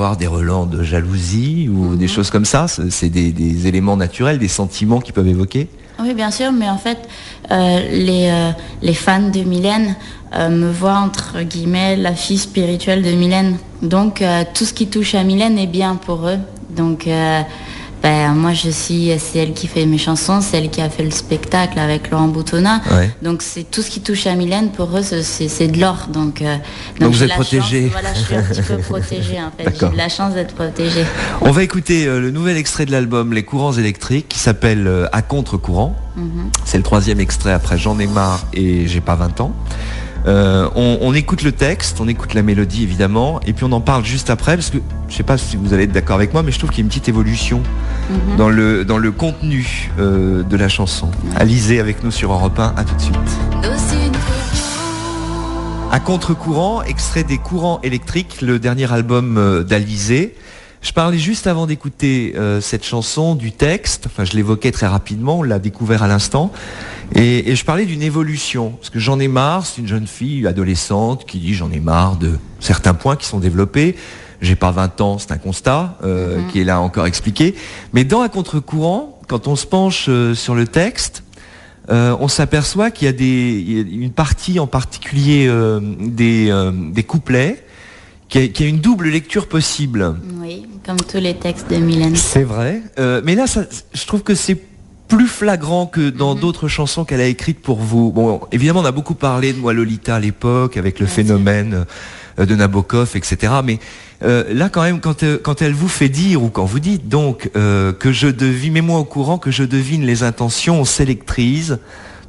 avoir des relents de jalousie ou des choses comme ça. C'est des, des éléments naturels, des sentiments qui peuvent évoquer. Oui, bien sûr, mais en fait, euh, les, euh, les fans de Mylène euh, me voient entre guillemets la fille spirituelle de Mylène. Donc, tout ce qui touche à Mylène est bien pour eux. Donc, ben, moi, je suis, c'est elle qui fait mes chansons, c'est elle qui a fait le spectacle avec Laurent Boutonnat. Ouais. Donc, c'est tout ce qui touche à Mylène, pour eux, c'est- de l'or. Donc, euh, Donc vous êtes protégée. chance- Voilà, je suis un petit peu protégée, en fait. J'ai de la chance d'être protégée. On va écouter euh, le nouvel extrait de l'album Les courants électriques qui s'appelle euh, À contre-courant. Mhm. C'est le troisième extrait après J'en ai marre et J'ai pas 20 ans. Euh, on, on écoute le texte, on écoute la mélodie évidemment, et puis on en parle juste après parce que je sais pas si vous allez être d'accord avec moi, mais je trouve qu'il y a une petite évolution Mhm. dans le dans le contenu euh, de la chanson. Alizé avec nous sur Europe 1, à tout de suite. À contre-courant, extrait des courants électriques, le dernier album euh, d'Alizé. Je parlais juste avant d'écouter euh, cette chanson du texte, enfin je l'évoquais très rapidement, on l'a découvert à l'instant, et, et je parlais d'une évolution, parce que j'en ai marre, c'est une jeune fille adolescente qui dit j'en ai marre de certains points qui sont développés, j'ai pas 20 ans, c'est un constat euh, qui est là encore expliqué, mais dans À contre-courant, quand on se penche euh, sur le texte, on s'aperçoit qu'il y a des, une partie en particulier des, des couplets qui a, qui a une double lecture possible. Oui, comme tous les textes de Mylène. C'est vrai. Euh, mais là, ça, je trouve que c'est plus flagrant que dans Mhm. d'autres chansons qu'elle a écrites pour vous. Bon, évidemment, on a beaucoup parlé de moi Lolita à l'époque, avec le phénomène euh, de Nabokov, etc. Mais euh, là, quand même, quand, euh, quand elle vous fait dire, ou quand vous dites donc euh, que je devine, mets-moi au courant que je devine les intentions, on s'électrise,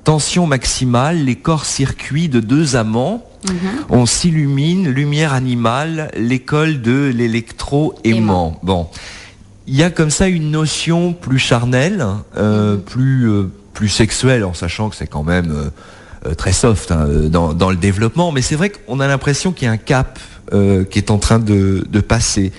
tension maximale, les corps-circuits de deux amants, Mhm. on s'illumine, lumière animale, l'école de l'électro-aimant. Bon, il y a comme ça une notion plus charnelle, euh, plus euh, plus sexuelle, en sachant que c'est quand même euh, très soft hein, dans, dans le développement. Mais c'est vrai qu'on a l'impression qu'il y a un cap qui est en train de, de passer.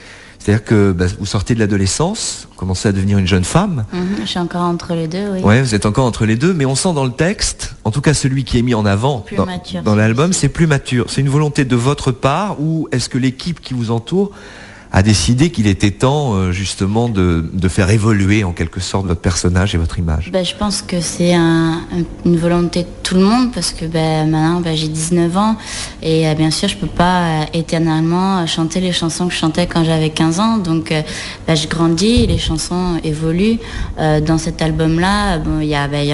C'est-à-dire que bah, vous sortez de l'adolescence, vous commencez à devenir une jeune femme. Mhm, Je suis encore entre les deux, oui. Ouais, vous êtes encore entre les deux, mais on sent dans le texte, en tout cas celui qui est mis en avant Plus dans, l'album, c'est plus mature. C'est une volonté de votre part ou est-ce que l'équipe qui vous entoure a décidé qu'il était temps euh, justement de, de faire évoluer en quelque sorte votre personnage et votre image. Ben, je pense que c'est un- un- une volonté de tout le monde parce que ben, maintenant ben, j'ai 19 ans et euh, bien sûr je peux pas euh, éternellement chanter les chansons que je chantais quand j'avais 15 ans. Donc je grandis, les chansons évoluent. Dans cet album-là, bon,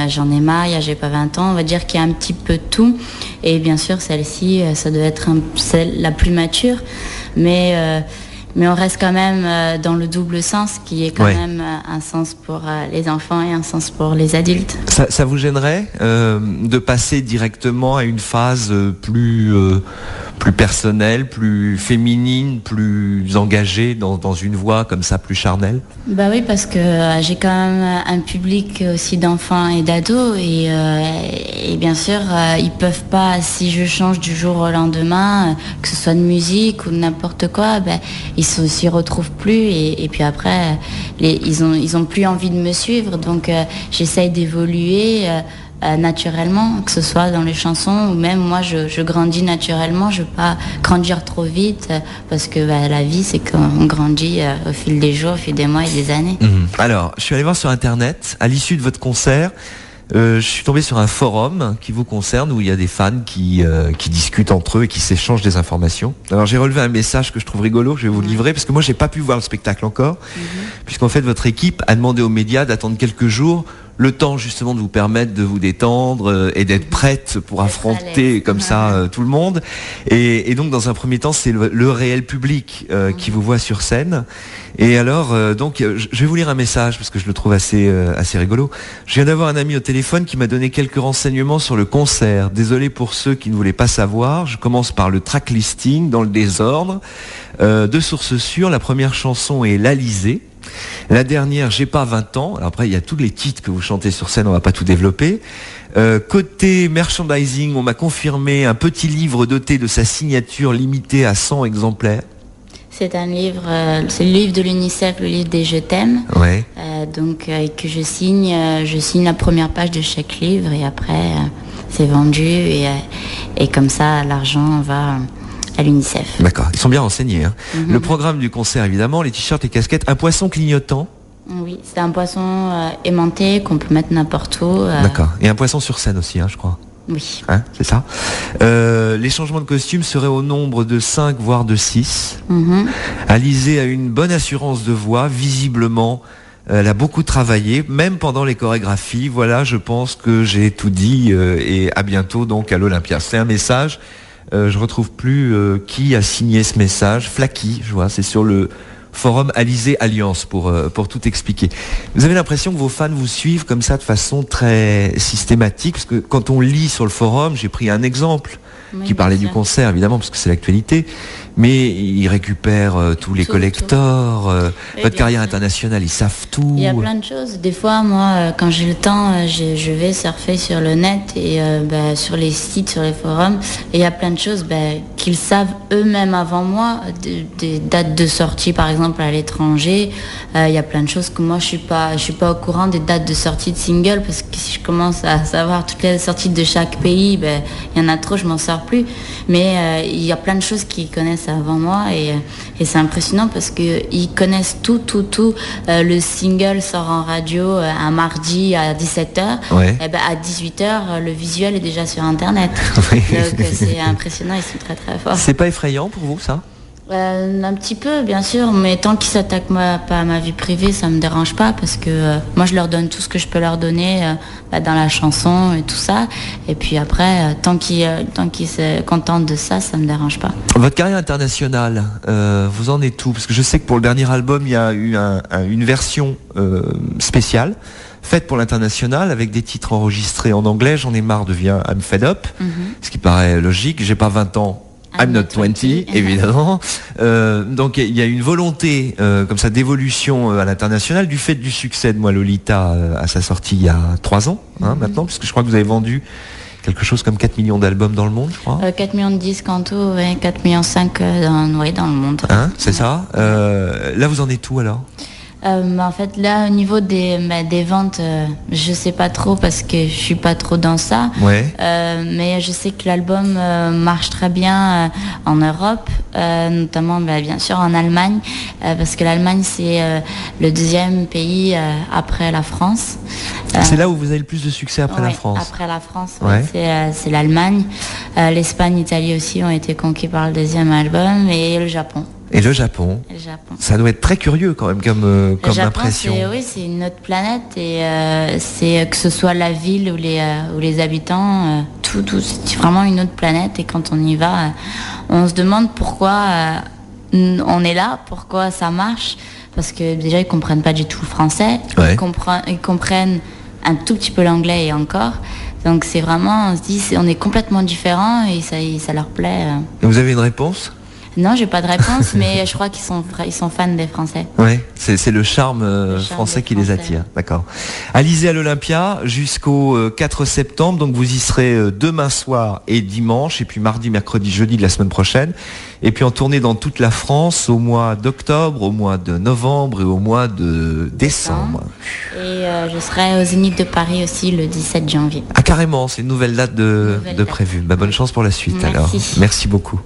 J'en ai marre, J'ai pas 20 ans, on va dire qu'il y a un petit peu tout. Et bien sûr celle-ci ça doit être celle la plus mature. Mais mais on reste quand même euh, dans le double sens qui est quand Ouais. même euh, un sens pour euh, les enfants et un sens pour les adultes. ça, ça vous gênerait euh, de passer directement à une phase plus euh, plus personnelle, plus féminine, plus engagée dans, une voix comme ça, plus charnelle? Bah oui, parce que euh, j'ai quand même un public aussi d'enfants et d'ados et, euh, bien sûr euh, ils peuvent pas si je change du jour au lendemain, que ce soit de musique ou n'importe quoi, ben, ils s'y retrouvent plus et, puis après ils ont ils ont plus envie de me suivre donc j'essaye d'évoluer. Euh, naturellement, que ce soit dans les chansons ou même moi je, je grandis naturellement, je veux pas grandir trop vite euh, parce que bah, la vie c'est qu'on grandit euh, au fil des jours, au fil des mois et des années. Alors, je suis allé voir sur Internet, à l'issue de votre concert, je suis tombé sur un forum qui vous concerne où il y a des fans qui, qui discutent entre eux et qui s'échangent des informations. Alors j'ai relevé un message que je trouve rigolo, que je vais vous livrer, parce que moi j'ai pas pu voir le spectacle encore, puisqu'en fait votre équipe a demandé aux médias d'attendre quelques jours le temps justement de vous permettre de vous détendre euh, et d'être prête pour affronter comme ça euh, tout le monde. Et, et donc dans un premier temps, c'est le, le réel public euh, qui vous voit sur scène. Et alors, euh, donc, je vais vous lire un message parce que je le trouve assez euh, assez rigolo. Je viens d'avoir un ami au téléphone qui m'a donné quelques renseignements sur le concert. Désolé pour ceux qui ne voulaient pas savoir. Je commence par le track listing dans le désordre. De sources sûres, la première chanson est l'Alizé. La dernière, j'ai pas 20 ans. Alors après, il y a tous les titres que vous chantez sur scène, on va pas tout développer. Euh, côté merchandising, on m'a confirmé un petit livre doté de sa signature limitée à 100 exemplaires. C'est un livre, euh, c'est le livre de l'UNICEF, le livre des Je t'aime. Ouais. Euh, donc euh, que je signe, je signe la première page de chaque livre et après c'est vendu et, et comme ça l'argent va à l'UNICEF. D'accord, ils sont bien renseignés. Hein. Mhm. Le programme du concert, évidemment, les t-shirts et casquettes, un poisson clignotant. Oui, c'est un poisson euh, aimanté qu'on peut mettre n'importe où. Euh. D'accord, et un poisson sur scène aussi, hein, je crois. Oui. Hein, c'est ça. Euh, les changements de costume seraient au nombre de 5 voire de 6. Mhm. Alizé a une bonne assurance de voix, visiblement. Elle a beaucoup travaillé, même pendant les chorégraphies. Voilà, je pense que j'ai tout dit et à bientôt donc à l'Olympia. C'est un message euh, je retrouve plus euh, qui a signé ce message. Flaky, je vois, c'est sur le forum Alizé Alliance pour, euh, pour tout expliquer. Vous avez l'impression que vos fans vous suivent comme ça de façon très systématique? Parce que quand on lit sur le forum, j'ai pris un exemple qui parlait du concert, évidemment, parce que c'est l'actualité mais ils récupèrent euh, tous les collecteurs, euh, votre carrière internationale, ils savent tout. Il y a plein de choses. Des fois, moi, euh, quand j'ai le temps, je, vais surfer sur le net et bah, sur les sites, sur les forums, et il y a plein de choses bah, qu'ils savent eux-mêmes avant moi, des, dates de sortie, par exemple, à l'étranger. il y a plein de choses que moi, je suis pas, je suis pas au courant des dates de sortie de single, parce que si je commence à savoir toutes les sorties de chaque pays, ben, il y en a trop, je m'en sors plus. Mais il y a plein de choses qu'ils connaissent avant moi et, c'est impressionnant parce qu'ils connaissent tout, tout, tout. Euh, le single sort en radio euh, un mardi à 17h. Et ben à 18h, le visuel est déjà sur Internet. Donc c'est impressionnant, ils sont très très forts. C'est pas effrayant pour vous ça? Euh, un petit peu, bien sûr, mais tant qu'ils s'attaquent pas à ma vie privée, ça me dérange pas parce que euh, moi je leur donne tout ce que je peux leur donner euh, bah, dans la chanson et tout ça. Et puis après, tant qu'ils se contentent de ça, ça me dérange pas. Votre carrière internationale, vous en êtes où? Parce que je sais que pour le dernier album, il y a eu une version spéciale faite pour l'international avec des titres enregistrés en anglais. J'en ai marre de Viens I'm Fed Up, mhm. ce qui paraît logique. J'ai pas 20 ans I'm not 20, évidemment. Euh, donc il y a une volonté euh, comme ça d'évolution euh, à l'international du fait du succès de Moi Lolita à sa sortie il y a trois ans hein, mhm. maintenant, puisque je crois que vous avez vendu quelque chose comme 4 millions d'albums dans le monde, je crois. 4 millions de disques en tout, 4 millions 5 dans, dans le monde. Hein, c'est ça. là, vous en êtes où alors? Euh, en fait, là, au niveau des, bah, des ventes, euh, je sais pas trop parce que je suis pas trop dans ça. Euh, mais je sais que l'album marche très bien en Europe, notamment bah, bien sûr en Allemagne, parce que l'Allemagne c'est le deuxième pays après la France. c'est là où vous avez le plus de succès après la France. Après la France, c'est l'Allemagne. L'Espagne, l'Italie aussi ont été conquis par le deuxième album et le Japon. Et le Japon, Ça doit être très curieux quand même comme, euh, comme impression. Oui, c'est une autre planète et euh, c'est que ce soit la ville ou les, euh, ou les habitants, tout, tout c'est vraiment une autre planète et quand on y va, on se demande pourquoi on est là, pourquoi ça marche, parce que déjà ils comprennent pas du tout le français, ils, comprennent, ils comprennent un tout petit peu l'anglais et encore. Donc c'est vraiment, on se dit, on est complètement différents et ça, ça leur plaît. vous avez une réponse? Non, j'ai pas de réponse, mais je crois qu'ils sont, ils sont fans des Français. Oui, c'est le charme, euh, français qui les attire. D'accord. Alizé à l'Olympia jusqu'au 4 euh, septembre, donc vous y serez euh, demain soir et dimanche, et puis mardi, mercredi, jeudi de la semaine prochaine. Et puis en tournée dans toute la France au mois d'octobre, au mois de novembre et au mois de décembre. Et je serai au Zénith de Paris aussi le 17 janvier. Ah carrément, c'est une nouvelle date de, prévue. Bah, bonne chance pour la suite alors. Merci beaucoup.